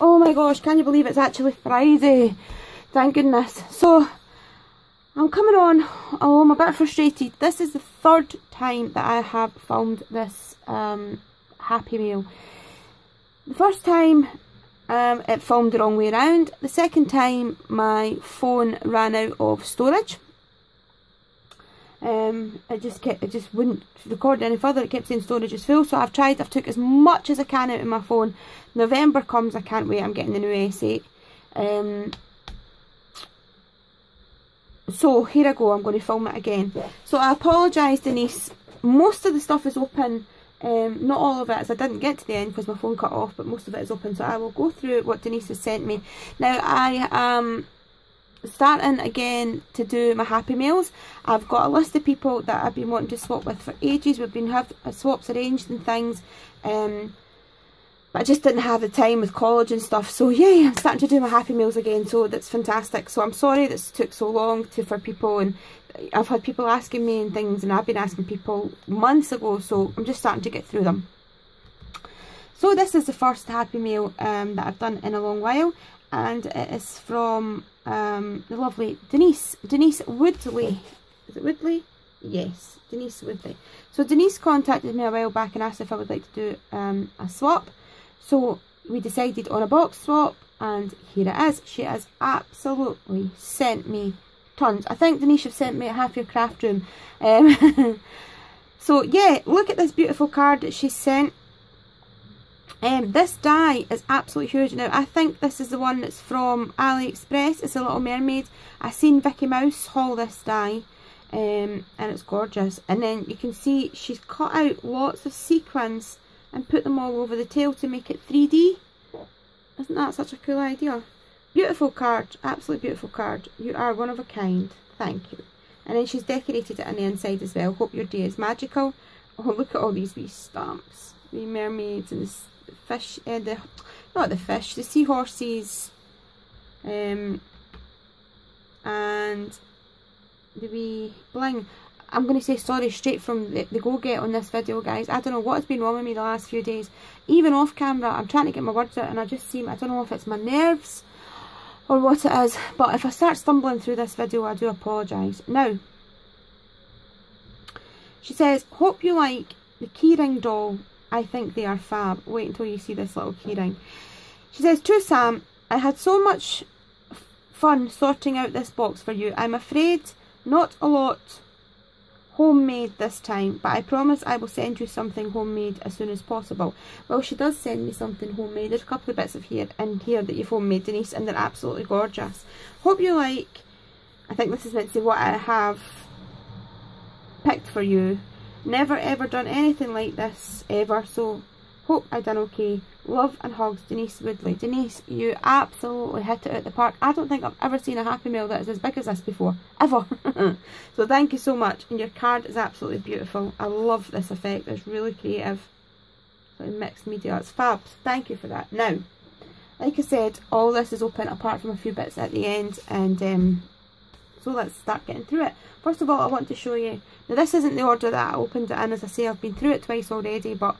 oh my gosh, can you believe it's actually Friday? Thank goodness. So, I'm coming on, oh I'm a bit frustrated. This is the third time that I have filmed this um, Happy Mail. The first time um, it filmed the wrong way around. The second time my phone ran out of storage. Um, it just kept, it just wouldn't record any further. It kept saying storage is full. So I've tried, I've took as much as I can out of my phone. November comes, I can't wait. I'm getting the new S8. Um, so here I go, I'm going to film it again. So I apologise Denise, most of the stuff is open, um, not all of it as I didn't get to the end because my phone cut off, but most of it is open. So I will go through what Denise has sent me. Now I am starting again to do my Happy Mails. I've got a list of people that I've been wanting to swap with for ages. We've been have swaps arranged and things. Um, but I just didn't have the time with college and stuff. So yeah, I'm starting to do my Happy Mails again. So that's fantastic. So I'm sorry this took so long to for people and I've had people asking me and things and I've been asking people months ago. So I'm just starting to get through them. So this is the first Happy Mail um, that I've done in a long while. And it is from um, the lovely Denise. Denise Woodley. Is it Woodley? Yes, Denise Woodley. So Denise contacted me a while back and asked if I would like to do um, a swap. So we decided on a box swap and here it is. She has absolutely sent me tons. I think Denise have sent me half your craft room. Um, so yeah, look at this beautiful card that she sent. Um, this die is absolutely huge. Now, I think this is the one that's from AliExpress. It's a Little Mermaid. I seen Vicky Mouse haul this die. Um, and it's gorgeous. And then you can see she's cut out lots of sequins and put them all over the tail to make it 3D. Isn't that such a cool idea? Beautiful card, absolutely beautiful card. You are one of a kind. Thank you. And then she's decorated it on the inside as well. Hope your day is magical. Oh, look at all these wee stamps. The mermaids and the fish, uh, the, not the fish, the seahorses. Um, and the wee bling. I'm going to say sorry straight from the, the go-get on this video, guys. I don't know what's been wrong with me the last few days. Even off camera, I'm trying to get my words out and I just seem, I don't know if it's my nerves or what it is. But if I start stumbling through this video, I do apologise. Now, she says, hope you like the keyring doll. I think they are fab. Wait until you see this little keyring. She says, to Sam, I had so much fun sorting out this box for you. I'm afraid not a lot homemade this time, but I promise I will send you something homemade as soon as possible. Well, she does send me something homemade. There's a couple of bits of here and here that you've homemade, Denise, and they're absolutely gorgeous. Hope you like, I think this is meant to be what I have picked for you. Never ever done anything like this ever, so hope I done okay. Love and hugs, Denise Woodley. Denise, you absolutely hit it at the park. I don't think I've ever seen a Happy Mail that is as big as this before. Ever. so thank you so much. And your card is absolutely beautiful. I love this effect. It's really creative. So mixed media. It's fab. Thank you for that. Now, like I said, all this is open apart from a few bits at the end. And um, so let's start getting through it. First of all, I want to show you. Now, this isn't the order that I opened it in. As I say, I've been through it twice already. But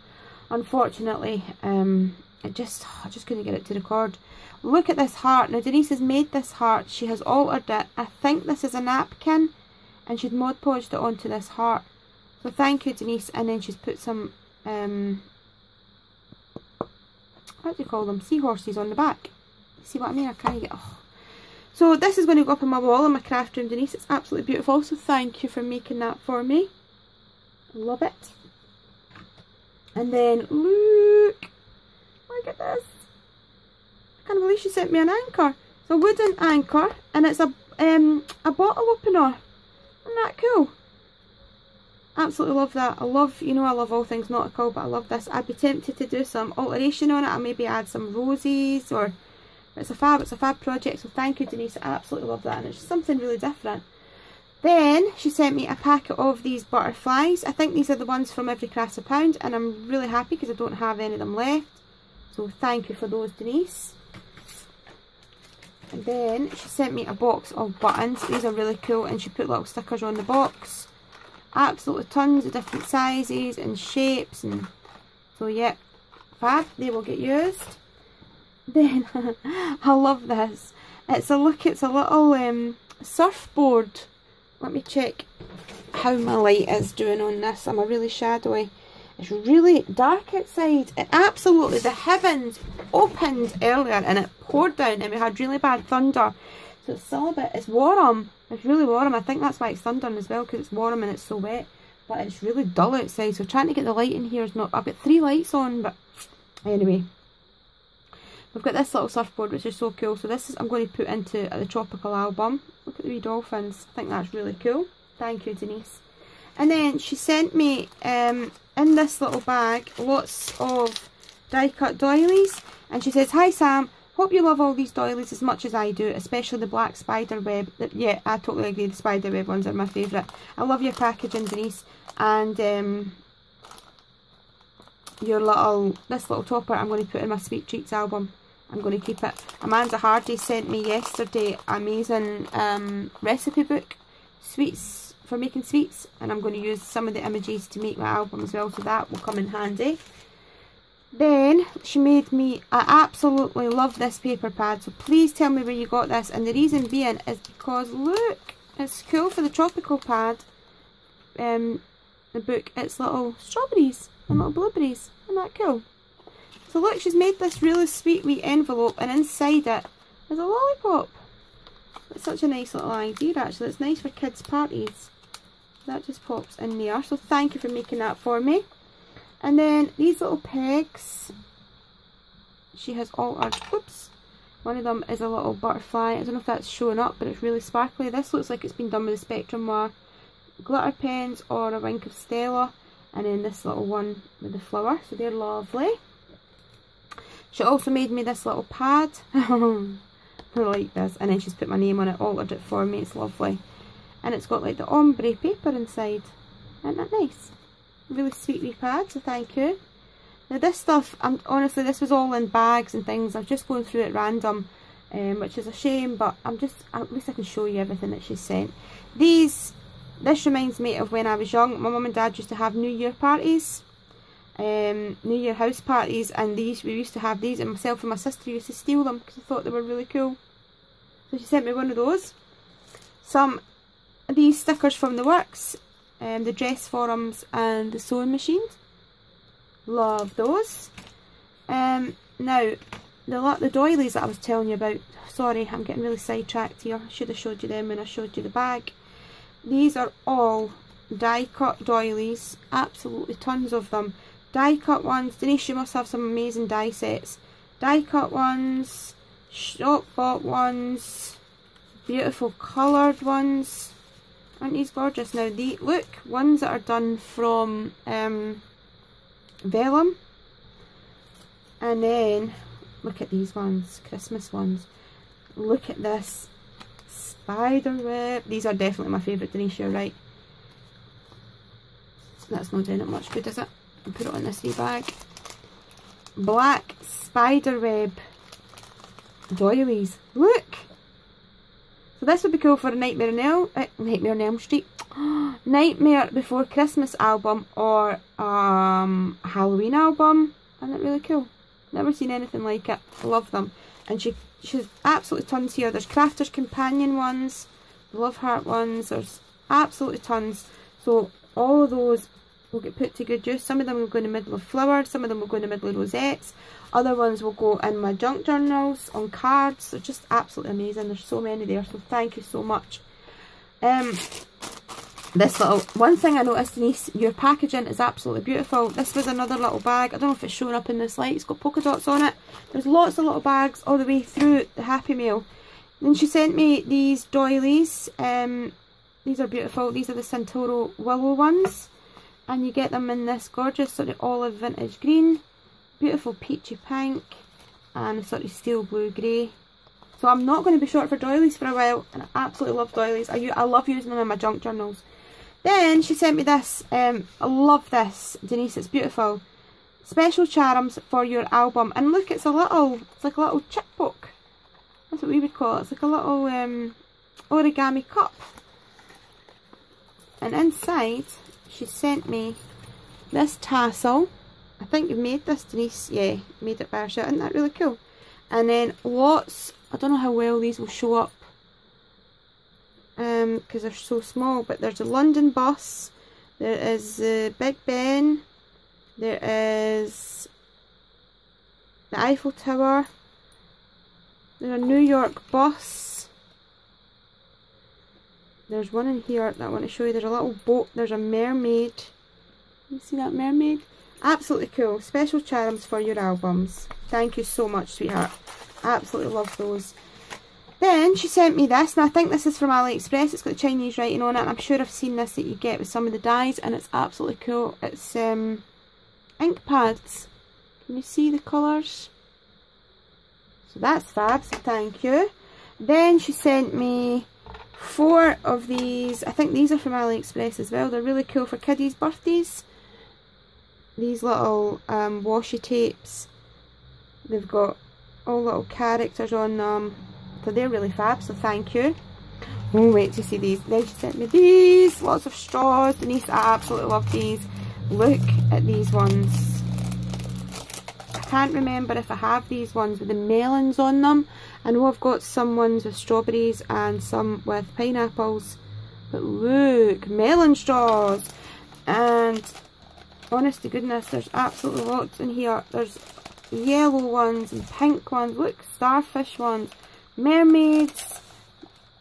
unfortunately um I just I just couldn't get it to record look at this heart now Denise has made this heart she has altered it I think this is a napkin and she'd Mod Podged it onto this heart so thank you Denise and then she's put some um what do you call them seahorses on the back see what I mean I can't get oh. So this is going to go up on my wall in my craft room Denise it's absolutely beautiful so thank you for making that for me love it and then look, look at this. I can't believe she sent me an anchor. It's a wooden anchor and it's a um a bottle opener. Isn't that cool? Absolutely love that. I love, you know, I love all things nautical, but I love this. I'd be tempted to do some alteration on it. I maybe add some roses or it's a fab, it's a fab project. So thank you, Denise. I absolutely love that. And it's something really different. Then she sent me a packet of these butterflies. I think these are the ones from Every Craft a Pound and I'm really happy because I don't have any of them left. So thank you for those Denise. And then she sent me a box of buttons. These are really cool and she put little stickers on the box. Absolutely tons of different sizes and shapes and so yeah, fab, they will get used. Then, I love this. It's a look, it's a little um, surfboard. Let me check how my light is doing on this. I'm a really shadowy? It's really dark outside. It absolutely, the heavens opened earlier and it poured down and we had really bad thunder. So it's still a bit, it's warm. It's really warm. I think that's why it's thundering as well because it's warm and it's so wet. But it's really dull outside. So trying to get the light in here is not, I've got three lights on but anyway. We've got this little surfboard which is so cool. So this is I'm going to put into the tropical album. Look at the wee dolphins. I think that's really cool. Thank you Denise. And then she sent me um, in this little bag lots of die cut doilies. And she says, Hi Sam, hope you love all these doilies as much as I do, especially the black spider web. Yeah, I totally agree, the spider web ones are my favourite. I love your packaging Denise. And um, your little, this little topper I'm going to put in my Sweet Treats album. I'm going to keep it. Amanda Hardy sent me yesterday amazing um, recipe book, sweets for making sweets, and I'm going to use some of the images to make my album as well, so that will come in handy. Then she made me, I absolutely love this paper pad, so please tell me where you got this, and the reason being is because look, it's cool for the tropical pad, um, the book, it's little strawberries and little blueberries, isn't that cool? So look, she's made this really sweet wee envelope and inside it is a lollipop. It's such a nice little idea actually. It's nice for kids' parties. That just pops in there. So thank you for making that for me. And then these little pegs. She has all our, oops. One of them is a little butterfly. I don't know if that's showing up, but it's really sparkly. This looks like it's been done with a Spectrum Noir glitter pens or a Wink of Stella. And then this little one with the flower. So they're lovely. She also made me this little pad. I like this. And then she's put my name on it, altered it for me. It's lovely. And it's got like the ombre paper inside. Isn't that nice? Really sweet wee pad, so thank you. Now this stuff, I'm honestly, this was all in bags and things. I'm just going through it random, um, which is a shame, but I'm just, at least I can show you everything that she sent. These, this reminds me of when I was young. My mum and dad used to have New Year parties um, New Year house parties and these we used to have these and myself and my sister used to steal them because I thought they were really cool. So she sent me one of those. Some of these stickers from the works, um, the dress forums and the sewing machines. Love those. Um, now, the, the doilies that I was telling you about, sorry I'm getting really sidetracked here, I should have showed you them when I showed you the bag. These are all die cut doilies, absolutely tons of them die cut ones. Denise, you must have some amazing die sets. Die cut ones, shop bought ones, beautiful coloured ones. Aren't these gorgeous? Now, the look, ones that are done from um, vellum. And then, look at these ones, Christmas ones. Look at this spider web. These are definitely my favourite, Denise, you're right. That's not doing it much good, is it? And put it on this wee bag. Black spiderweb doilies. Look! So this would be cool for a Nightmare on Elm, uh, Nightmare on Elm Street. Nightmare Before Christmas album or um, Halloween album. Isn't it really cool? Never seen anything like it. Love them. And she she's absolutely tons here. There's Crafter's Companion ones, Love Heart ones. There's absolutely tons. So all of those will get put to good use. Some of them will go in the middle of flowers, some of them will go in the middle of rosettes, other ones will go in my junk journals, on cards. They're just absolutely amazing. There's so many there, so thank you so much. Um, this little, one thing I noticed Denise, your packaging is absolutely beautiful. This was another little bag. I don't know if it's showing up in this light. It's got polka dots on it. There's lots of little bags all the way through the Happy Mail. Then she sent me these doilies. Um, these are beautiful. These are the Santoro Willow ones and you get them in this gorgeous sort of olive vintage green, beautiful peachy pink and sort of steel blue grey. So I'm not going to be short for doilies for a while and I absolutely love doilies. I, I love using them in my junk journals. Then she sent me this, um, I love this, Denise, it's beautiful. Special charms for your album. And look, it's a little, it's like a little chipbook. That's what we would call it. It's like a little um, origami cup. And inside she sent me this tassel. I think you made this, Denise. Yeah, made it by herself. Isn't that really cool? And then lots, I don't know how well these will show up um because they're so small but there's a London bus there is the Big Ben there is the Eiffel Tower there's a New York bus there's one in here that I want to show you there's a little boat there's a mermaid you see that mermaid absolutely cool special charms for your albums thank you so much sweetheart absolutely love those then she sent me this, and I think this is from AliExpress. It's got Chinese writing on it, and I'm sure I've seen this that you get with some of the dyes, and it's absolutely cool. It's um, ink pads. Can you see the colours? So that's fab, so thank you. Then she sent me four of these. I think these are from AliExpress as well. They're really cool for kiddies' birthdays. These little um, washi tapes. They've got all little characters on them so they're really fab, so thank you. Oh, wait to see these. Then she sent me these. Lots of straws. Denise, I absolutely love these. Look at these ones. Can't remember if I have these ones with the melons on them. I know I've got some ones with strawberries and some with pineapples. But look, melon straws. And honest to goodness, there's absolutely lots in here. There's yellow ones and pink ones. Look, starfish ones mermaids,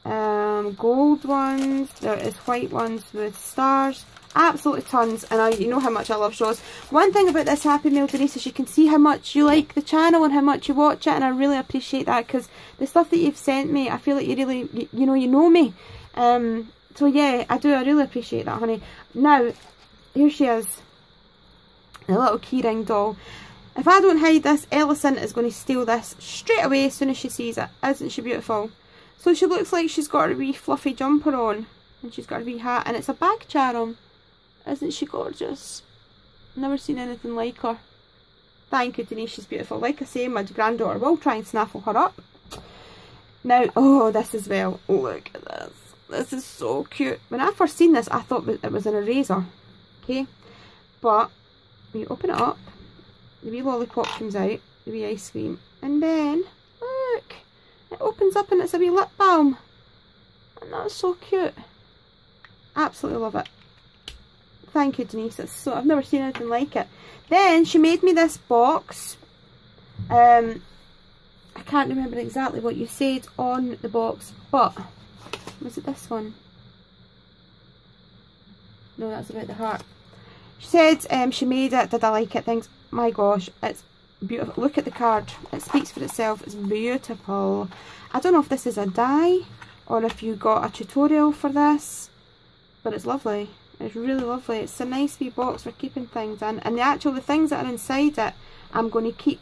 um, gold ones, there is white ones with stars, absolutely tons, and I, you know how much I love straws. One thing about this Happy Mail Denise is you can see how much you like the channel and how much you watch it, and I really appreciate that, because the stuff that you've sent me, I feel like you really, you, you know, you know me. Um, so yeah, I do, I really appreciate that, honey. Now, here she is, a little keyring doll. If I don't hide this, Ellison is going to steal this straight away as soon as she sees it. Isn't she beautiful? So she looks like she's got a wee fluffy jumper on. And she's got a wee hat. And it's a bag charm. Isn't she gorgeous? Never seen anything like her. Thank you, Denise. She's beautiful. Like I say, my granddaughter will try and snaffle her up. Now, oh, this as well. Look at this. This is so cute. When I first seen this, I thought it was an eraser. Okay? But, when you open it up, the wee lollipop comes out, the wee ice cream, and then, look, it opens up and it's a wee lip balm. And that's so cute. Absolutely love it. Thank you, Denise. It's so I've never seen anything like it. Then she made me this box. Um, I can't remember exactly what you said on the box, but was it this one? No, that's about the heart. She said um, she made it. Did I like it? Thanks my gosh, it's beautiful. Look at the card. It speaks for itself. It's beautiful. I don't know if this is a die or if you got a tutorial for this, but it's lovely. It's really lovely. It's a nice wee box for keeping things in. And the actual, the things that are inside it, I'm going to keep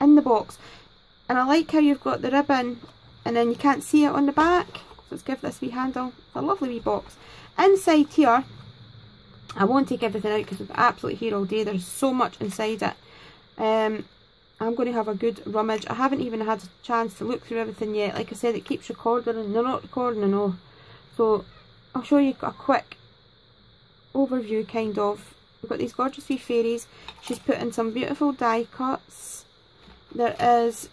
in the box. And I like how you've got the ribbon and then you can't see it on the back. So let's give this wee handle. A lovely wee box. Inside here, I won't take everything out because we're absolutely here all day. There's so much inside it. Um, I'm going to have a good rummage. I haven't even had a chance to look through everything yet. Like I said, it keeps recording and they're not recording, I know. So, I'll show you a quick overview, kind of. We've got these gorgeous wee fairies. She's put in some beautiful die cuts. There is,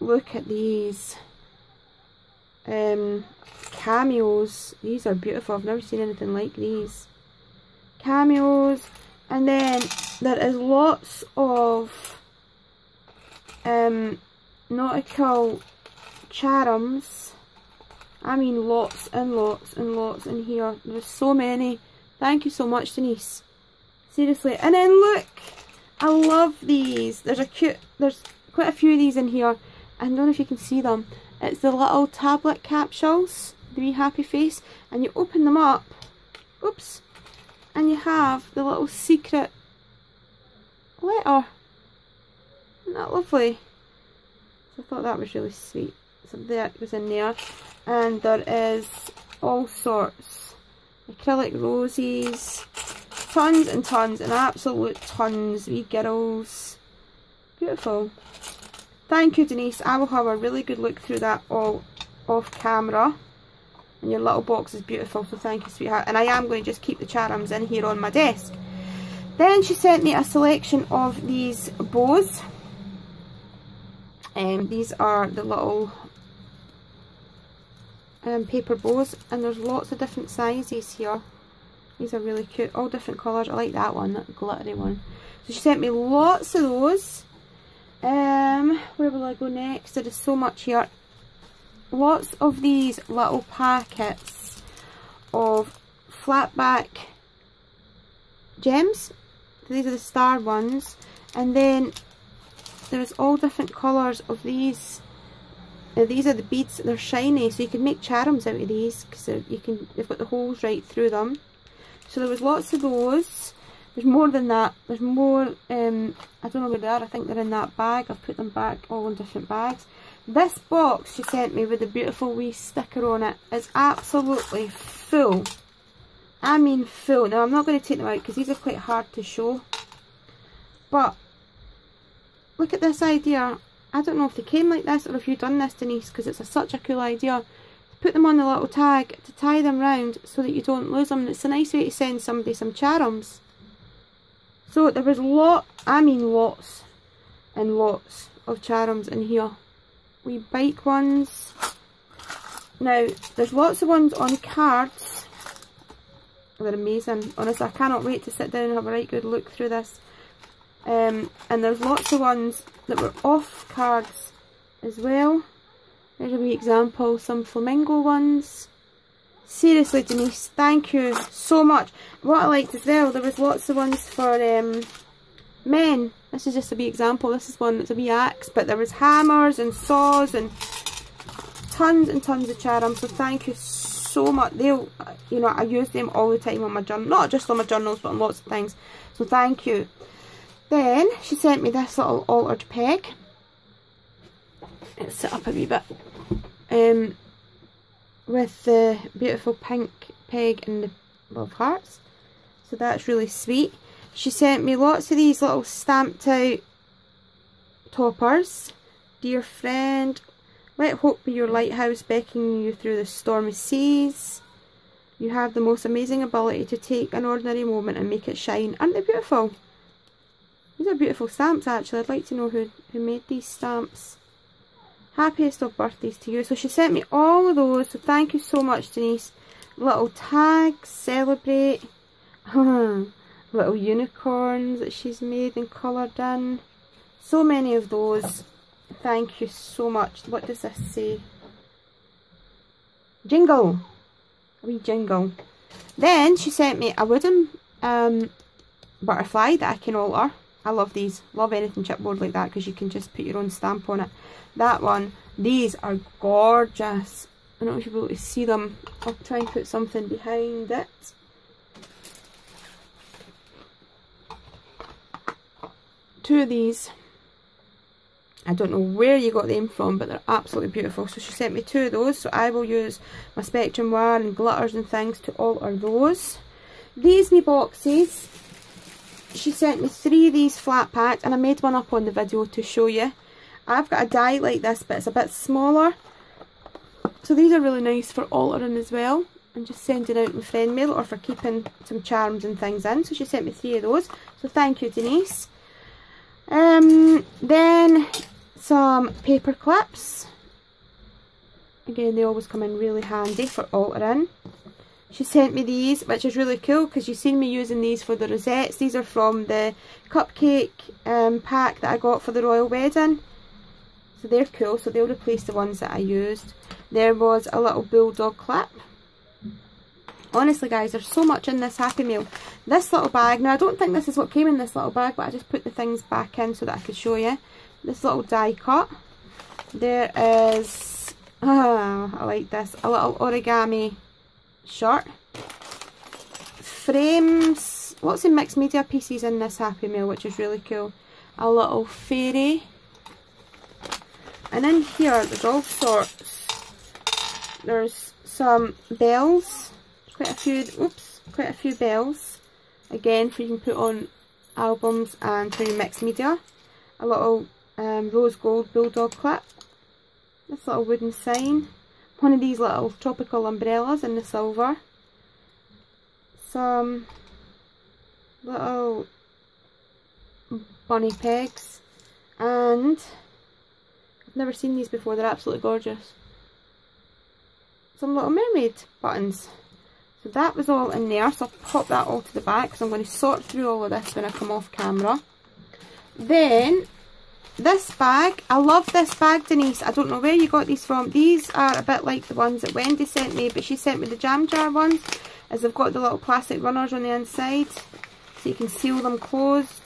look at these um, cameos. These are beautiful. I've never seen anything like these cameos and then there is lots of um, nautical charms I mean lots and lots and lots in here there's so many thank you so much Denise seriously and then look I love these there's a cute there's quite a few of these in here I don't know if you can see them it's the little tablet capsules the wee happy face and you open them up oops and you have the little secret letter. Isn't that lovely? So I thought that was really sweet. So that was in there. And there is all sorts. Acrylic roses. Tons and tons and absolute tons. Wee girls. Beautiful. Thank you Denise. I will have a really good look through that all off camera. And your little box is beautiful, so thank you, sweetheart. And I am going to just keep the charms in here on my desk. Then she sent me a selection of these bows. Um, these are the little um, paper bows and there's lots of different sizes here. These are really cute, all different colours. I like that one, that glittery one. So she sent me lots of those. Um, where will I go next? There is so much here. Lots of these little packets of flat back gems. These are the star ones. And then there's all different colours of these. Now these are the beads, they're shiny, so you can make charms out of these because you can. They've got the holes right through them. So there was lots of those. There's more than that. There's more, um, I don't know where they are. I think they're in that bag. I've put them back all in different bags. This box she sent me with a beautiful wee sticker on it is absolutely full. I mean full. Now I'm not going to take them out because these are quite hard to show. But look at this idea. I don't know if they came like this or if you've done this Denise because it's a, such a cool idea. Put them on the little tag to tie them round so that you don't lose them. and It's a nice way to send somebody some charms. So there was lot, I mean lots and lots of charms in here. We bike ones. Now, there's lots of ones on cards. They're amazing. Honestly, I cannot wait to sit down and have a right good look through this. Um, and there's lots of ones that were off cards as well. There's a wee example, some flamingo ones. Seriously Denise, thank you so much. What I liked as well, there was lots of ones for um, men. This is just a wee example. This is one that's a wee axe, but there was hammers and saws and tons and tons of charms. So thank you so much. They'll, you know, I use them all the time on my journal. Not just on my journals, but on lots of things. So thank you. Then she sent me this little altered peg. Let's sit up a wee bit. Um, with the beautiful pink peg and the love hearts. So that's really sweet. She sent me lots of these little stamped out toppers. Dear friend, let hope be your lighthouse beckoning you through the stormy seas. You have the most amazing ability to take an ordinary moment and make it shine. Aren't they beautiful? These are beautiful stamps actually. I'd like to know who, who made these stamps. Happiest of birthdays to you. So she sent me all of those. So thank you so much Denise. Little tags, celebrate. Little unicorns that she's made and coloured in. So many of those. Thank you so much. What does this say? Jingle. A wee jingle. Then she sent me a wooden um, butterfly that I can alter. I love these. Love anything chipboard like that because you can just put your own stamp on it. That one. These are gorgeous. I don't know if you'll be able to see them. I'll try and put something behind it. Two of these. I don't know where you got them from, but they're absolutely beautiful. So she sent me two of those. So I will use my Spectrum Noir and glitters and things to alter those. These me boxes she sent me three of these flat packs and I made one up on the video to show you. I've got a die like this but it's a bit smaller. So these are really nice for altering as well and just sending out my friend mail or for keeping some charms and things in. So she sent me three of those. So thank you Denise. Um, then some paper clips. Again they always come in really handy for altering. She sent me these, which is really cool because you've seen me using these for the rosettes. These are from the cupcake um, pack that I got for the royal wedding. So they're cool, so they'll replace the ones that I used. There was a little bulldog clip. Honestly guys, there's so much in this Happy Mail. This little bag, now I don't think this is what came in this little bag, but I just put the things back in so that I could show you. This little die cut. There is, oh, I like this, a little origami shirt. Frames, lots of mixed media pieces in this Happy Mail, which is really cool. A little fairy. And in here, there's all sorts. There's some bells. Quite a few, oops, quite a few bells. Again, for you can put on albums and for your mixed media. A little um, rose gold bulldog clip. This little wooden sign one of these little tropical umbrellas in the silver, some little bunny pegs, and I've Never seen these before, they're absolutely gorgeous. Some Little Mermaid buttons. So that was all in there, so I'll pop that all to the back because I'm going to sort through all of this when I come off camera. Then, this bag, I love this bag Denise, I don't know where you got these from. These are a bit like the ones that Wendy sent me, but she sent me the jam jar ones, as they've got the little plastic runners on the inside, so you can seal them closed.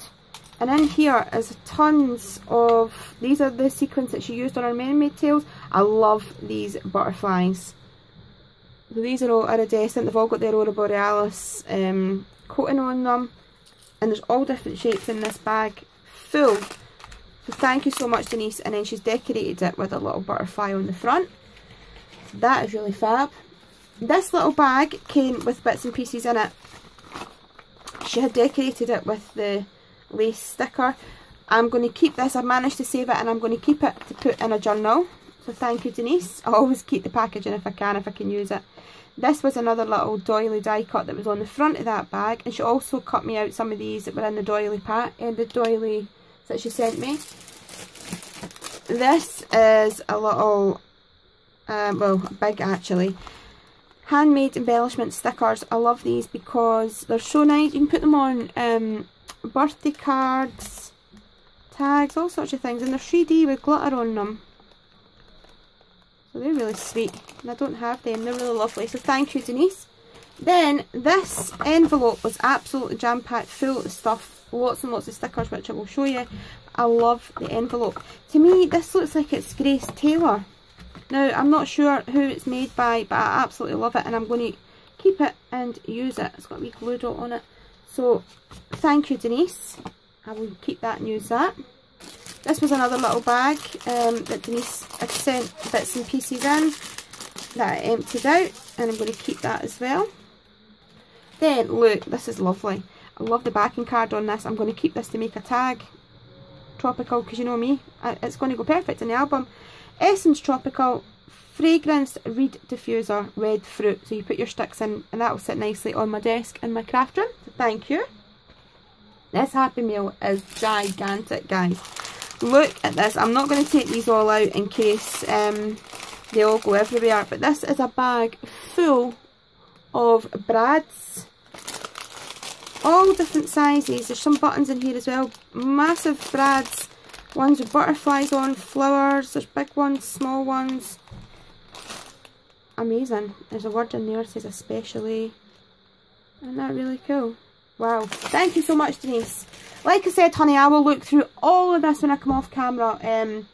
And in here is tons of, these are the sequins that she used on her mermaid tails. I love these butterflies. These are all iridescent, they've all got their Aurora Borealis um, coating on them. And there's all different shapes in this bag, full. Thank you so much Denise. And then she's decorated it with a little butterfly on the front. that is really fab. This little bag came with bits and pieces in it. She had decorated it with the lace sticker. I'm going to keep this, I've managed to save it and I'm going to keep it to put in a journal. So thank you Denise. I always keep the packaging if I can, if I can use it. This was another little doily die cut that was on the front of that bag. And she also cut me out some of these that were in the doily pack, and the doily that she sent me. This is a little, um, well, big actually, handmade embellishment stickers. I love these because they're so nice. You can put them on um, birthday cards, tags, all sorts of things. And they're 3D with glitter on them. So they're really sweet. And I don't have them. They're really lovely. So thank you, Denise. Then this envelope was absolutely jam-packed full of stuff. Lots and lots of stickers, which I will show you. I love the envelope. To me, this looks like it's Grace Taylor. Now, I'm not sure who it's made by, but I absolutely love it. And I'm going to keep it and use it. It's got a wee glue dot on it. So, thank you, Denise. I will keep that and use that. This was another little bag um, that Denise had sent bits and pieces in that I emptied out. And I'm going to keep that as well. Then, look, this is lovely. I love the backing card on this. I'm going to keep this to make a tag. Tropical, because you know me. It's going to go perfect in the album. Essence Tropical Fragrance Reed Diffuser Red Fruit. So you put your sticks in and that will sit nicely on my desk in my craft room. Thank you. This Happy Mail is gigantic, guys. Look at this. I'm not going to take these all out in case um, they all go everywhere. But this is a bag full of brads. All different sizes. There's some buttons in here as well. Massive brads. Ones with butterflies on, flowers. There's big ones, small ones. Amazing. There's a word in there says especially. Isn't that really cool? Wow. Thank you so much, Denise. Like I said, honey, I will look through all of this when I come off camera. Um,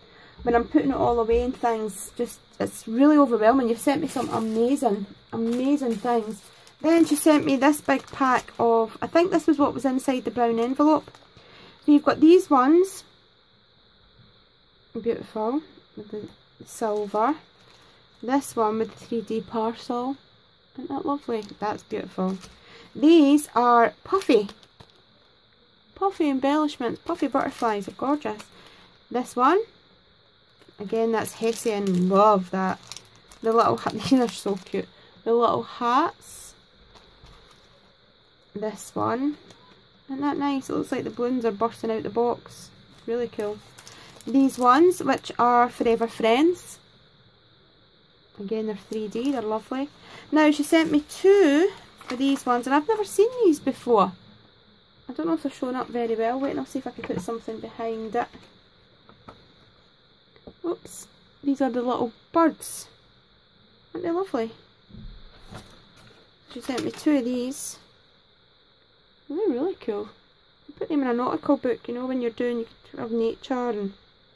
when I'm putting it all away and things. Just, it's really overwhelming. You've sent me some amazing, amazing things. Then she sent me this big pack of, I think this was what was inside the brown envelope. So you've got these ones. Beautiful. With the silver. This one with the 3D parcel. Isn't that lovely? That's beautiful. These are puffy. Puffy embellishments. Puffy butterflies are gorgeous. This one. Again, that's Hessian. Love that. The little, these are so cute. The little hats. This one. Isn't that nice? It looks like the balloons are bursting out the box. Really cool. These ones, which are Forever Friends. Again, they're 3D. They're lovely. Now, she sent me two for these ones, and I've never seen these before. I don't know if they're showing up very well. Wait, and I'll see if I can put something behind it. Oops. These are the little birds. Aren't they lovely? She sent me two of these. They're really cool. You put them in a nautical book, you know, when you're doing of nature and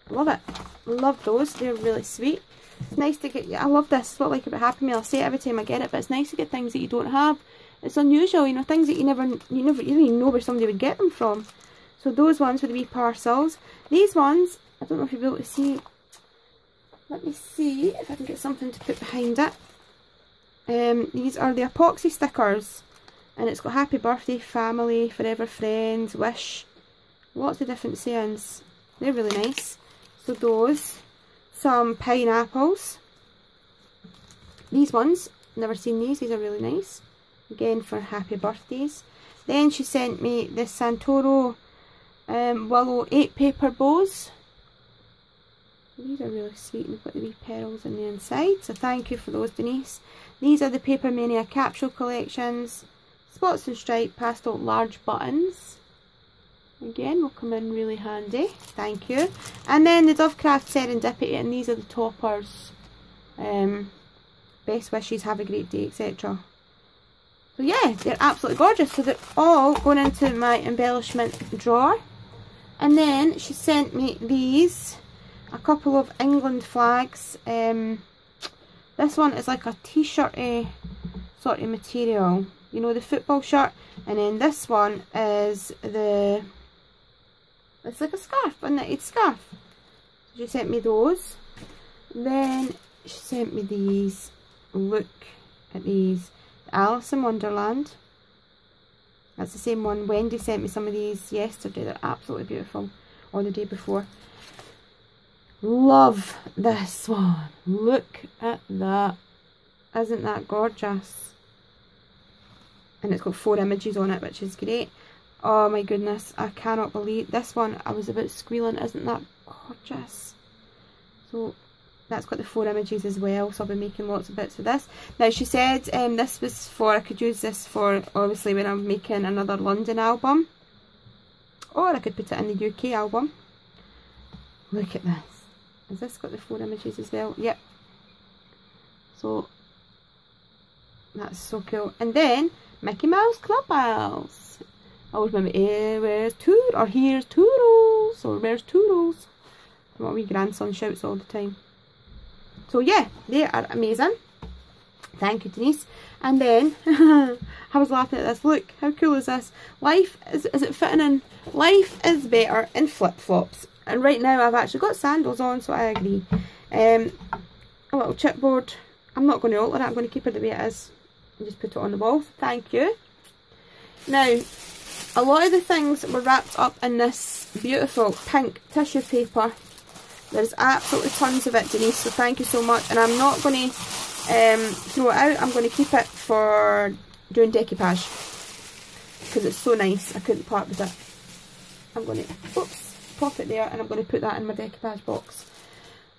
love it. Love those. They're really sweet. It's nice to get, I love this. What I like about Happy Mail, I say it every time I get it, but it's nice to get things that you don't have. It's unusual, you know, things that you never, you never, you don't even know where somebody would get them from. So those ones would be parcels. These ones, I don't know if you'll be able to see. Let me see if I can get something to put behind it. Um, these are the epoxy stickers. And it's got happy birthday, family, forever friends, wish. Lots of different sayings. They're really nice. So those some pineapples. These ones, never seen these, these are really nice. Again for happy birthdays. Then she sent me the Santoro um, Willow 8 paper bows. These are really sweet and got the wee pearls in the inside. So thank you for those, Denise. These are the Paper Mania capsule collections. Spots and stripe pastel large buttons. Again, will come in really handy. Thank you. And then the Dovecraft Serendipity, and these are the toppers. Um, best wishes, have a great day, etc. So yeah, they're absolutely gorgeous. So they're all going into my embellishment drawer. And then she sent me these, a couple of England flags. Um, this one is like a t-shirty sort of material. You know, the football shirt. And then this one is the it's like a scarf, a knitted scarf. She sent me those. Then she sent me these. Look at these. Alice in Wonderland. That's the same one. Wendy sent me some of these yesterday. They're absolutely beautiful. Or the day before. Love this one. Look at that. Isn't that gorgeous? And it's got four images on it, which is great. Oh my goodness, I cannot believe this one. I was about squealing. Isn't that gorgeous? So that's got the four images as well. So I'll be making lots of bits of this. Now she said um, this was for, I could use this for obviously when I'm making another London album. Or I could put it in the UK album. Look at this. Has this got the four images as well? Yep. So that's so cool. And then Mickey Mouse Clubhouse. I always remember, eh, where's Toot? Or here's Toodles? Or where's Toodles? My grandson shouts all the time. So yeah, they are amazing. Thank you, Denise. And then, I was laughing at this. Look, how cool is this? Life, is, is it fitting in? Life is better in flip-flops. And right now I've actually got sandals on, so I agree. Um, a little chipboard. I'm not going to alter it. I'm going to keep it the way it is. And just put it on the wall. Thank you. Now, a lot of the things were wrapped up in this beautiful pink tissue paper. There's absolutely tons of it, Denise, so thank you so much. And I'm not going to um, throw it out. I'm going to keep it for doing decoupage. Because it's so nice. I couldn't part with it. I'm going to, oops, pop it there. And I'm going to put that in my decoupage box.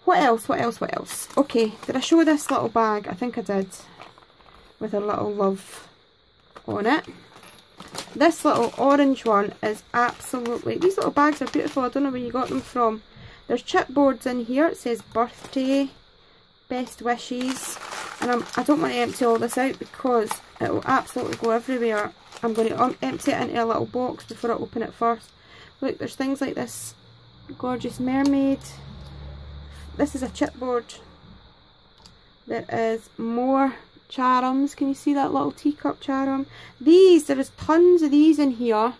What else? What else? What else? Okay, did I show this little bag? I think I did. With a little love on it. This little orange one is absolutely... These little bags are beautiful. I don't know where you got them from. There's chipboards in here. It says birthday, best wishes. And I'm, I don't want to empty all this out because it will absolutely go everywhere. I'm going to empty it into a little box before I open it first. Look, there's things like this gorgeous mermaid. This is a chipboard. There is more charms. Can you see that little teacup charm? These, there is tons of these in here.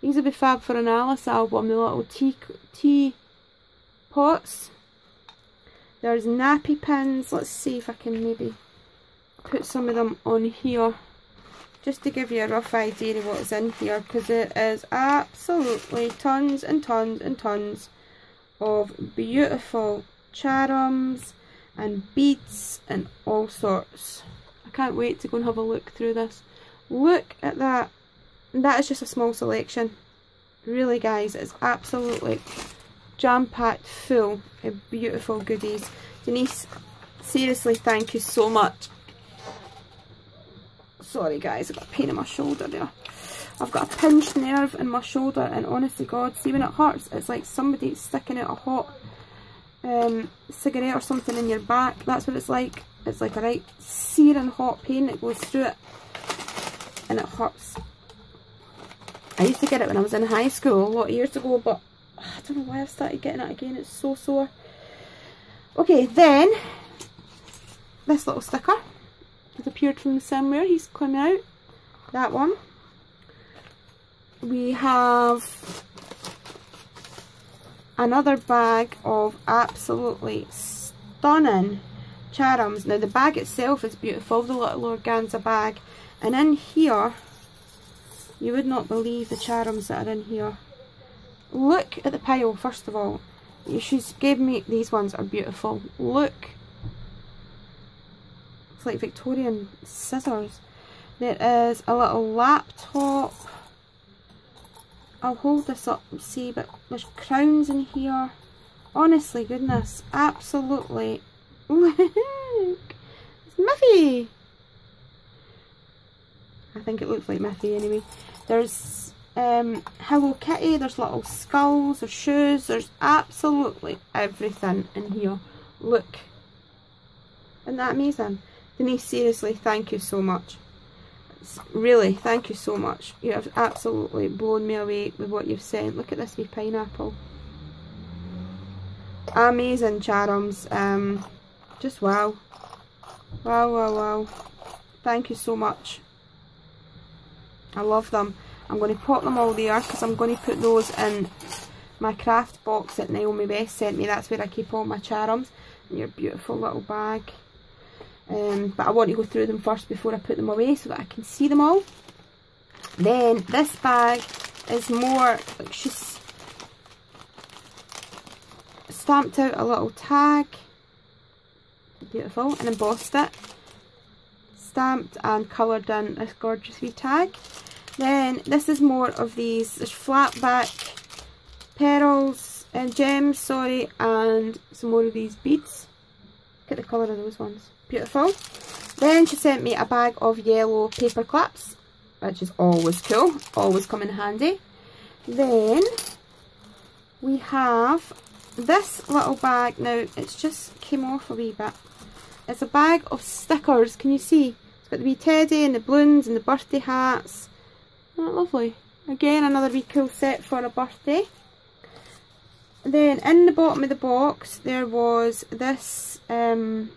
These will be fab for an Alice album, the little tea, tea pots. There's nappy pins. Let's see if I can maybe put some of them on here. Just to give you a rough idea of what's in here. Because it is absolutely tons and tons and tons of beautiful charms and beads and all sorts can't wait to go and have a look through this. Look at that. That is just a small selection. Really guys, it's absolutely jam-packed full of beautiful goodies. Denise, seriously thank you so much. Sorry guys, I've got a pain in my shoulder there. I've got a pinched nerve in my shoulder and honestly God, see when it hurts, it's like somebody sticking out a hot um, cigarette or something in your back. That's what it's like. It's like a right searing hot pain that goes through it and it hurts. I used to get it when I was in high school a lot of years ago but I don't know why I've started getting it again. It's so sore. Okay, then this little sticker has appeared from somewhere. He's coming out. That one. We have another bag of absolutely stunning charms. Now the bag itself is beautiful, the little organza bag. And in here, you would not believe the charms that are in here. Look at the pile, first of all. She's gave me, these ones are beautiful. Look. It's like Victorian scissors. There is a little laptop. I'll hold this up and see, but there's crowns in here. Honestly, goodness, absolutely. It's Miffy. I think it looks like Muffy anyway. There's um, Hello Kitty, there's little skulls, there's shoes, there's absolutely everything in here. Look. Isn't that amazing? Denise, seriously, thank you so much. Really, thank you so much. You have absolutely blown me away with what you've sent. Look at this wee pineapple. Amazing charms. Um, just wow. Wow, wow, wow. Thank you so much. I love them. I'm going to put them all there because I'm going to put those in my craft box that Naomi West sent me. That's where I keep all my charms. And your beautiful little bag. Um, but I want to go through them first before I put them away so that I can see them all. Then this bag is more, like she's stamped out a little tag. Beautiful. And embossed it. Stamped and coloured in this gorgeous wee tag. Then this is more of these, flat back pearls and gems, sorry, and some more of these beads. Look at the colour of those ones. Beautiful. Then she sent me a bag of yellow paper clips, which is always cool, always come in handy. Then we have this little bag. Now, it's just came off a wee bit. It's a bag of stickers. Can you see? It's got the wee teddy and the balloons and the birthday hats isn't that lovely? Again, another wee cool set for a birthday. Then in the bottom of the box there was this, um,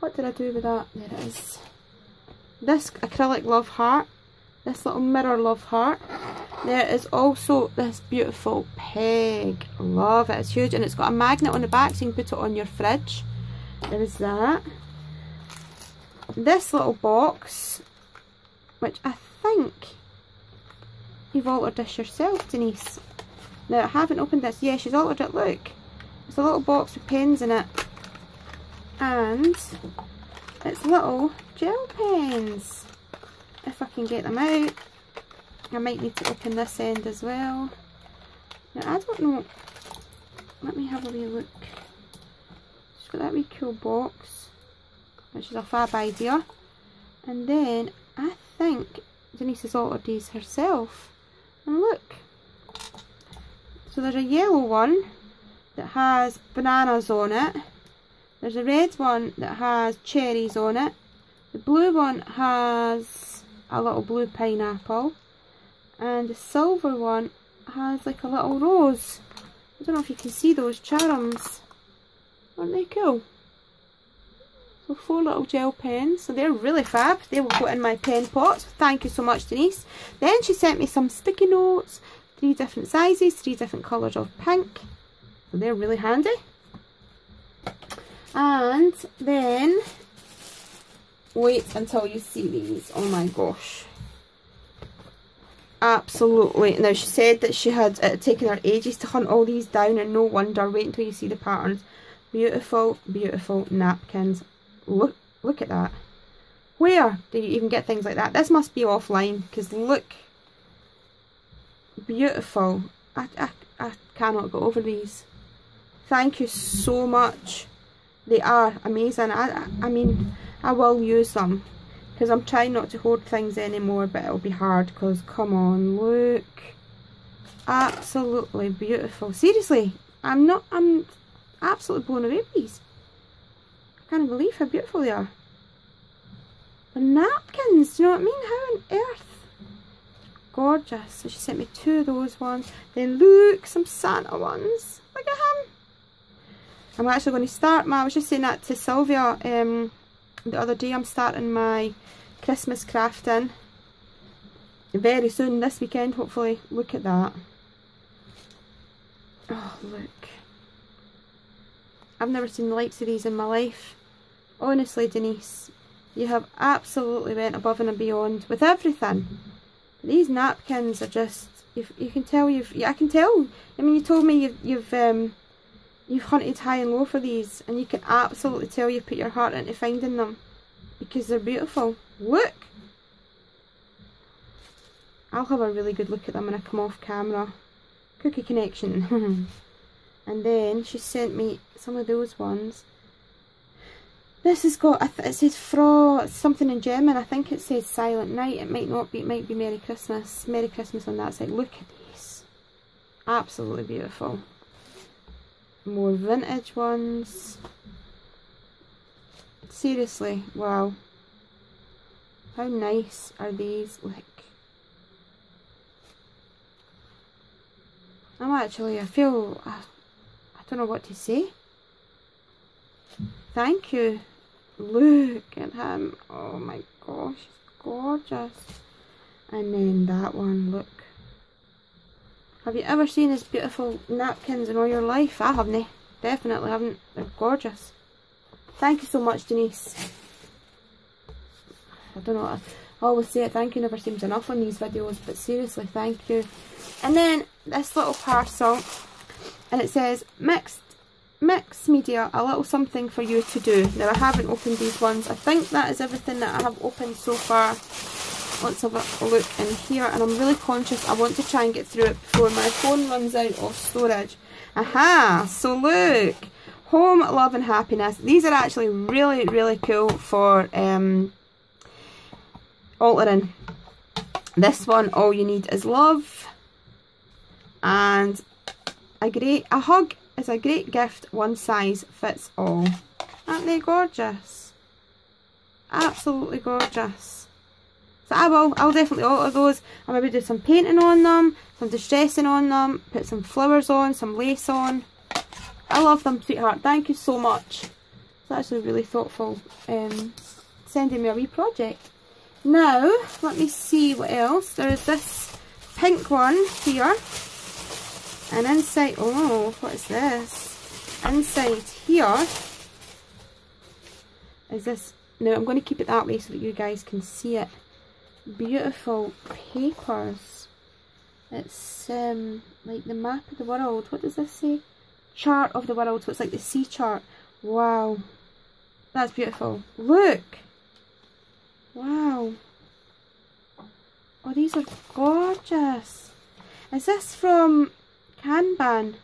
what did I do with that? There it is. This acrylic love heart. This little mirror love heart. There is also this beautiful peg. Love it. It's huge and it's got a magnet on the back so you can put it on your fridge. There is that. This little box which I think you've altered this yourself, Denise. Now, I haven't opened this. Yeah, she's altered it. Look. It's a little box with pens in it. And it's little gel pens. If I can get them out. I might need to open this end as well. Now, I don't know. Let me have a wee look. Got that wee cool box. Which is a fab idea. And then I think Denise has altered these herself. And look. So there's a yellow one that has bananas on it. There's a red one that has cherries on it. The blue one has a little blue pineapple. And the silver one has like a little rose. I don't know if you can see those charms. Aren't they cool? So four little gel pens. So they're really fab. They will go in my pen pots. Thank you so much, Denise. Then she sent me some sticky notes. Three different sizes, three different colours of pink. So they're really handy. And then, wait until you see these. Oh my gosh. Absolutely. Now, she said that she had uh, taken her ages to hunt all these down and no wonder. Wait until you see the patterns. Beautiful, beautiful napkins. Look look at that. Where do you even get things like that? This must be offline because look. Beautiful. I, I, I cannot go over these. Thank you so much. They are amazing. I, I mean I will use them because I'm trying not to hoard things anymore but it'll be hard because come on look. Absolutely beautiful. Seriously I'm not I'm absolutely blown away with these I can't believe how beautiful they are. The napkins, do you know what I mean? How on earth? Gorgeous. So she sent me two of those ones. Then look, some Santa ones. Look at him. I'm actually going to start my, I was just saying that to Sylvia um, the other day. I'm starting my Christmas crafting very soon, this weekend hopefully. Look at that. Oh, look. I've never seen the likes of these in my life. Honestly, Denise, you have absolutely went above and beyond with everything. These napkins are just, you can tell you've, I can tell. I mean, you told me you've, you've, um, you've hunted high and low for these and you can absolutely tell you've put your heart into finding them because they're beautiful. Look! I'll have a really good look at them when I come off camera. Cookie connection. And then she sent me some of those ones. This has got, it says Fro, something in German. I think it says Silent Night. It might not be, it might be Merry Christmas. Merry Christmas on that side. Look at these. Absolutely beautiful. More vintage ones. Seriously, wow. How nice are these? Look. I'm actually, I feel, don't know what to say. Thank you. Look at him. Oh my gosh, he's gorgeous. And then that one, look. Have you ever seen his beautiful napkins in all your life? I haven't. Eh? Definitely haven't. They're gorgeous. Thank you so much, Denise. I don't know. I always say it. Thank you never seems enough on these videos, but seriously, thank you. And then this little parcel, and it says mixed mix media a little something for you to do. Now i haven't opened these ones. I think that is everything that i have opened so far. Let's have a look in here and i'm really conscious i want to try and get through it before my phone runs out of storage. Aha! So look home love and happiness. These are actually really really cool for um altering. This one all you need is love and a great a hug is a great gift one size fits all. Aren't they gorgeous? Absolutely gorgeous. So I will I'll definitely alter those. I'll maybe do some painting on them some distressing on them put some flowers on some lace on. I love them sweetheart. Thank you so much. It's actually really thoughtful um, sending me a wee project. Now let me see what else. There is this pink one here and inside, oh, what is this? Inside here is this, now I'm going to keep it that way so that you guys can see it. Beautiful papers. It's um, like the map of the world. What does this say? Chart of the world. So it's like the sea chart. Wow. That's beautiful. Look. Wow. Oh, these are gorgeous. Is this from Kanban.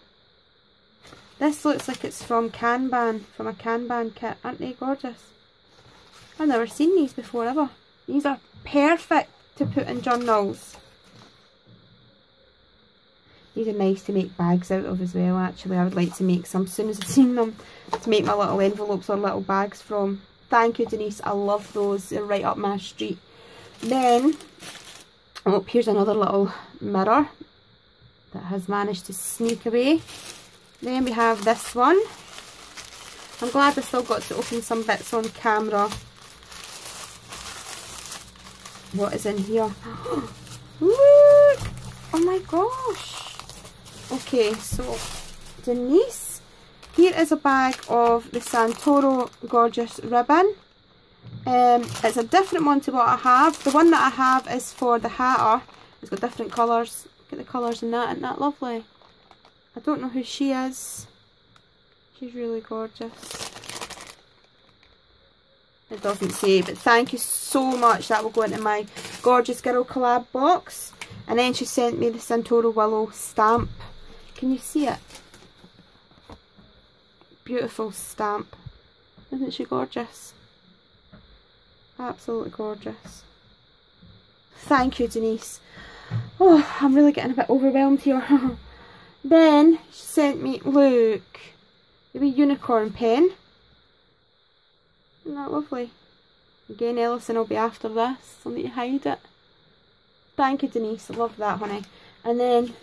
This looks like it's from Kanban, from a Kanban kit. Aren't they gorgeous? I've never seen these before ever. These are perfect to put in journals. These are nice to make bags out of as well actually. I would like to make some as soon as I've seen them to make my little envelopes or little bags from. Thank you Denise, I love those. They're right up my street. Then, oh here's another little mirror that has managed to sneak away. Then we have this one. I'm glad I still got to open some bits on camera. What is in here? Look! Oh my gosh! Okay, so Denise, here is a bag of the Santoro Gorjuss Ribbon. Um, it's a different one to what I have. The one that I have is for the hatter. It's got different colours at the colours in that, isn't that lovely? I don't know who she is. She's really gorgeous. It doesn't say, but thank you so much. That will go into my Gorgeous Girl collab box. And then she sent me the Santoro Willow stamp. Can you see it? Beautiful stamp. Isn't she gorgeous? Absolutely gorgeous. Thank you, Denise. Oh, I'm really getting a bit overwhelmed here. then she sent me, look, the wee unicorn pen. Isn't that lovely? Again, Ellison will be after this. I'll need to hide it. Thank you, Denise. I love that, honey. And then,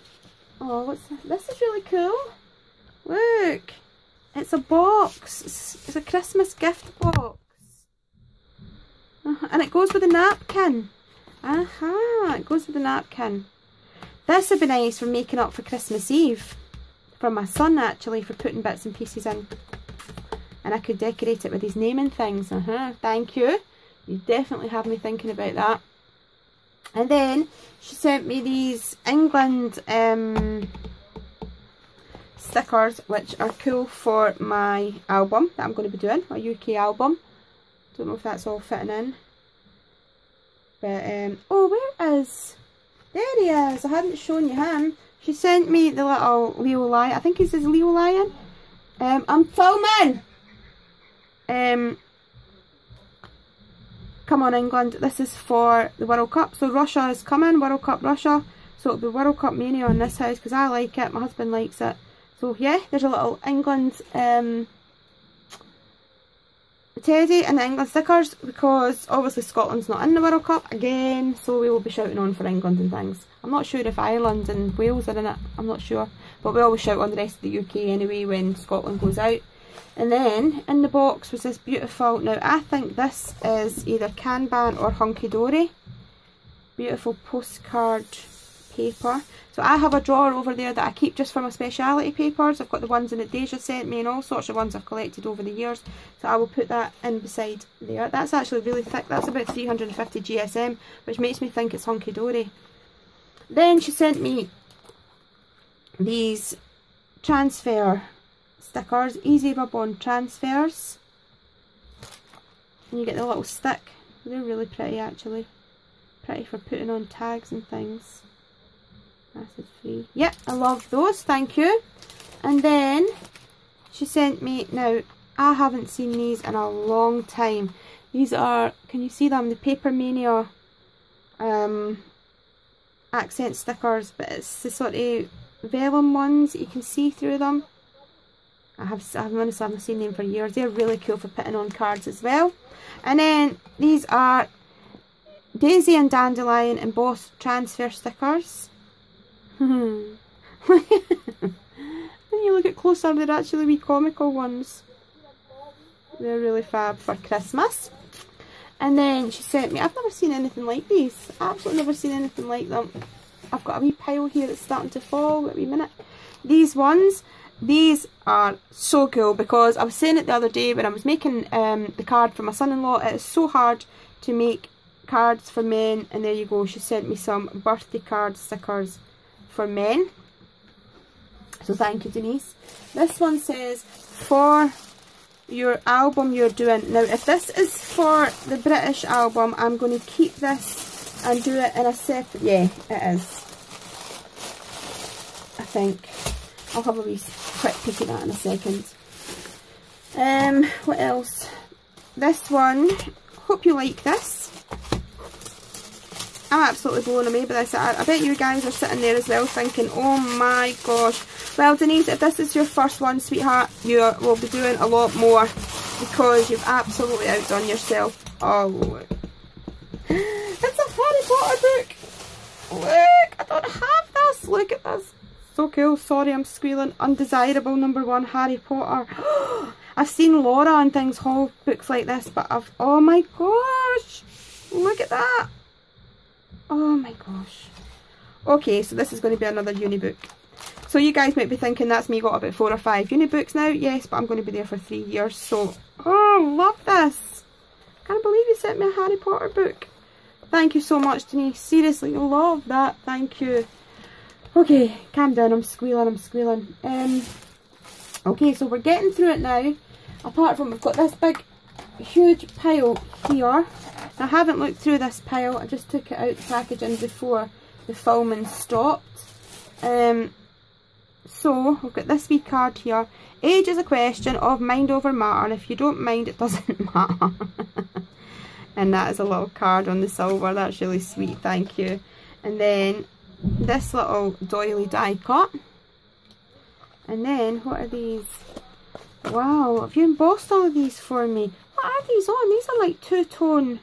oh, what's this? This is really cool. Look, it's a box. It's, it's a Christmas gift box. Uh -huh. And it goes with a napkin. Aha, it goes with the napkin. This would be nice for making up for Christmas Eve. For my son, actually, for putting bits and pieces in. And I could decorate it with his name and things. Uh -huh. Thank you. You definitely have me thinking about that. And then she sent me these England um, stickers, which are cool for my album that I'm going to be doing, my UK album. Don't know if that's all fitting in. But, um, oh, where is... There he is. I hadn't shown you him. She sent me the little Leo Lion. I think he says Leo Lion. Um, I'm filming! Um, come on England, this is for the World Cup. So Russia is coming, World Cup Russia. So it'll be World Cup Mania on this house because I like it, my husband likes it. So yeah, there's a little England um, teddy and the England stickers because obviously Scotland's not in the World Cup again so we will be shouting on for England and things. I'm not sure if Ireland and Wales are in it, I'm not sure. But we always shout on the rest of the UK anyway when Scotland goes out. And then in the box was this beautiful, now I think this is either Kanban or Hunkydory. Beautiful postcard paper. So I have a drawer over there that I keep just for my speciality papers. I've got the ones in that Deja sent me and all sorts of ones I've collected over the years. So I will put that in beside there. That's actually really thick. That's about 350 GSM, which makes me think it's Hunkydory. Then she sent me these transfer stickers, easy rub on transfers. And you get the little stick. They're really pretty actually. Pretty for putting on tags and things. Acid free. Yep, I love those, thank you. And then she sent me, now I haven't seen these in a long time. These are, can you see them? The Papermania um, accent stickers, but it's the sort of vellum ones, you can see through them. I have, I've honestly haven't seen them for years. They're really cool for putting on cards as well. And then these are Daisy and Dandelion embossed transfer stickers. when you look at closer, they're actually wee comical ones. They're really fab for Christmas. And then she sent me, I've never seen anything like these. I've absolutely never seen anything like them. I've got a wee pile here that's starting to fall. Wait a wee minute. These ones, these are so cool because I was saying it the other day when I was making um, the card for my son-in-law. It is so hard to make cards for men. And there you go. She sent me some birthday card stickers for men. So thank you, Denise. This one says, for your album you're doing. Now, if this is for the British album, I'm going to keep this and do it in a separate... Yeah, it is. I think. I'll have a wee quick peek at that in a second. Um, what else? This one. Hope you like this. I'm absolutely blown away by this. I, I, bet you guys are sitting there as well thinking, oh my gosh. Well, Denise, if this is your first one, sweetheart, you will be doing a lot more because you've absolutely outdone yourself. Oh, look. It's a Harry Potter book. Look, I don't have this. Look at this. So cool. Sorry, I'm squealing. Undesirable number one, Harry Potter. I've seen Laura and things haul books like this, but I've... Oh my gosh. Look at that. Oh my gosh. Okay, so this is going to be another uni book. So you guys might be thinking that's me got about four or five uni books now. Yes, but I'm going to be there for three years. So, oh, love this. Can't believe you sent me a Harry Potter book. Thank you so much, Denise. Seriously, love that. Thank you. Okay, calm down. I'm squealing. I'm squealing. Um, okay, so we're getting through it now. Apart from we've got this big, huge pile here. I haven't looked through this pile. I just took it out the packaging before the filming stopped. Um, so, we've got this wee card here. Age is a question of mind over matter. And if you don't mind, it doesn't matter. and that is a little card on the silver. That's really sweet. Thank you. And then this little doily die cut. And then, what are these? Wow, have you embossed all of these for me? What are these on? These are like two-tone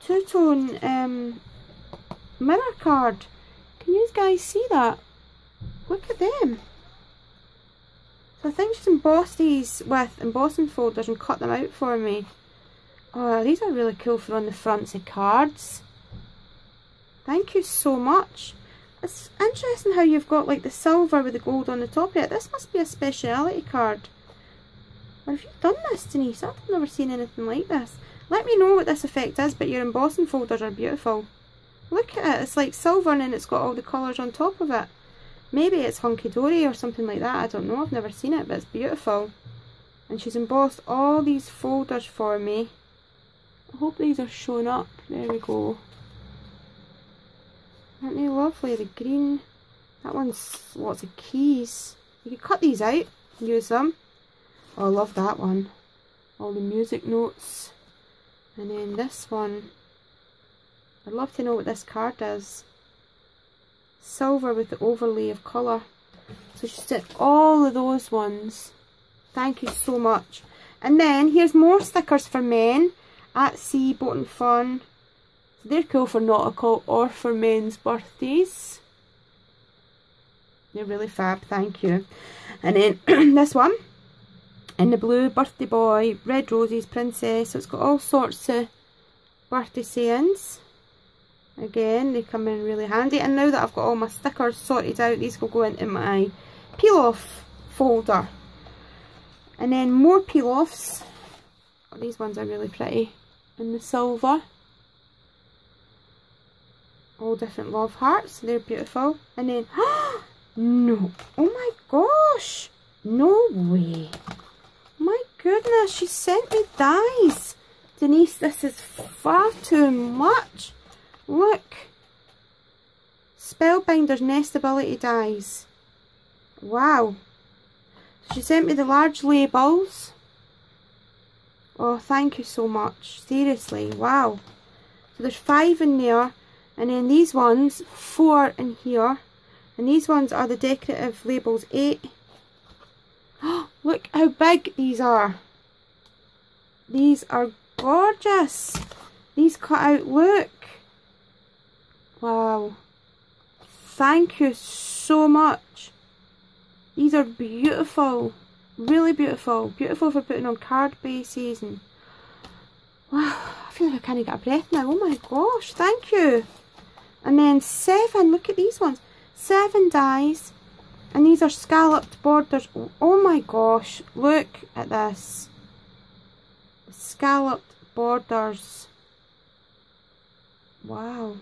two-tone um, mirror card. Can you guys see that? Look at them. So I think she's embossed these with embossing folders and cut them out for me. Oh, these are really cool for on the fronts of cards. Thank you so much. It's interesting how you've got like the silver with the gold on the top of it. This must be a speciality card. Or have you done this, Denise? I've never seen anything like this. Let me know what this effect is, but your embossing folders are beautiful. Look at it, it's like silver and it's got all the colours on top of it. Maybe it's Hunkydory or something like that, I don't know, I've never seen it, but it's beautiful. And she's embossed all these folders for me. I hope these are showing up. There we go. Aren't they lovely? The green. That one's lots of keys. You could cut these out use them. I love that one. All the music notes. And then this one. I'd love to know what this card does. Silver with the overlay of colour. So she did all of those ones. Thank you so much. And then here's more stickers for men at sea, boat and fun. So they're cool for nautical or for men's birthdays. They're really fab, thank you. And then this one in the blue, birthday boy, red roses, princess. So it's got all sorts of birthday sayings. Again, they come in really handy. And now that I've got all my stickers sorted out, these will go into my peel off folder. And then more peel offs. Oh, these ones are really pretty. In the silver. All different love hearts. They're beautiful. And then, no. Oh my gosh. No way. My goodness, she sent me dies. Denise, this is far too much. Look. Spellbinders Nestability dies. Wow. She sent me the large labels. Oh, thank you so much. Seriously, wow. So there's five in there. And then these ones, four in here. And these ones are the decorative labels, eight. Oh, Look how big these are. These are gorgeous. These cut out, look. Wow. Thank you so much. These are beautiful. Really beautiful. Beautiful for putting on card bases and wow, I feel like I can't get a breath now. Oh my gosh, thank you. And then seven, look at these ones. Seven dies. And these are scalloped borders. Oh my gosh, look at this. Scalloped borders. Wow.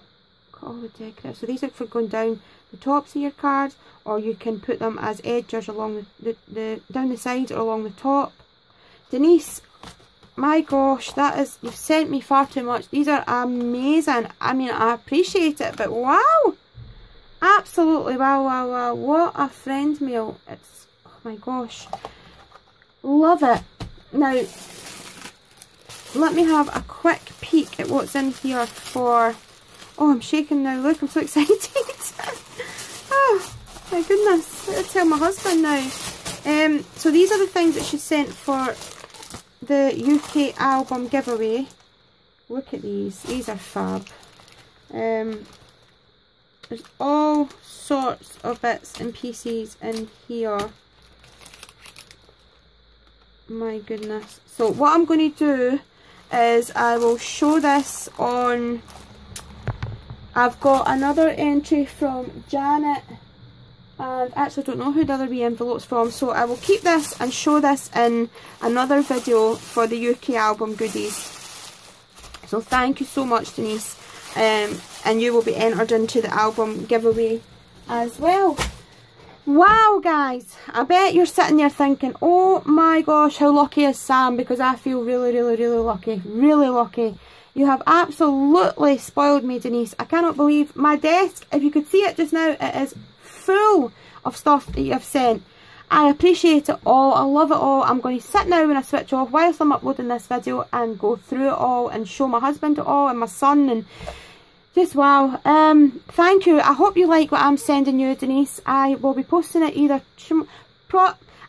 All the decorative. So these are for going down the tops of your cards or you can put them as edges along the, the, the down the sides or along the top. Denise, my gosh, that is, you've sent me far too much. These are amazing. I mean, I appreciate it, but wow. Absolutely, wow, wow, wow. What a friend mail. It's, oh my gosh. Love it. Now, let me have a quick peek at what's in here for... Oh, I'm shaking now. Look, I'm so excited. oh, my goodness. Me tell my husband now. Um, so these are the things that she sent for the UK album giveaway. Look at these. These are fab. Um, there's all sorts of bits and pieces in here. My goodness. So what I'm going to do is I will show this on I've got another entry from Janet and actually don't know who the other wee envelope's from so I will keep this and show this in another video for the UK album goodies so thank you so much Denise um, and you will be entered into the album giveaway as well wow guys I bet you're sitting there thinking oh my gosh how lucky is Sam because I feel really really really lucky really lucky you have absolutely spoiled me, Denise. I cannot believe my desk, if you could see it just now, it is full of stuff that you have sent. I appreciate it all. I love it all. I'm going to sit now when I switch off whilst I'm uploading this video and go through it all and show my husband it all and my son and just wow. Um, thank you. I hope you like what I'm sending you, Denise. I will be posting it either...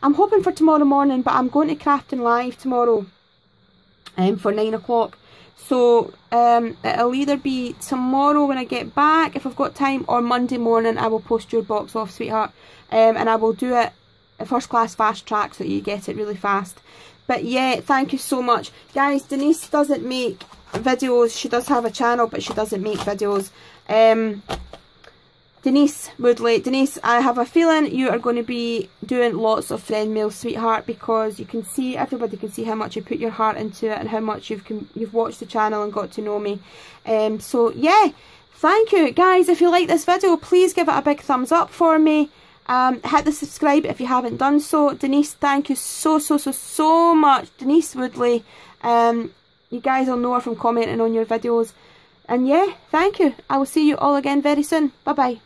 I'm hoping for tomorrow morning, but I'm going to Crafting Live tomorrow um, for 9 o'clock. So um, it'll either be tomorrow when I get back, if I've got time, or Monday morning I will post your box off, sweetheart. Um, and I will do it first class fast track so that you get it really fast. But yeah, thank you so much. Guys, Denise doesn't make videos. She does have a channel, but she doesn't make videos. Um, Denise Woodley. Denise, I have a feeling you are going to be doing lots of friend mail, sweetheart, because you can see, everybody can see how much you put your heart into it and how much you've you've watched the channel and got to know me. Um, so, yeah, thank you. Guys, if you like this video, please give it a big thumbs up for me. Um, hit the subscribe if you haven't done so. Denise, thank you so, so, so, so much. Denise Woodley. Um, you guys will know her from commenting on your videos. and yeah, thank you. I will see you all again very soon. Bye bye.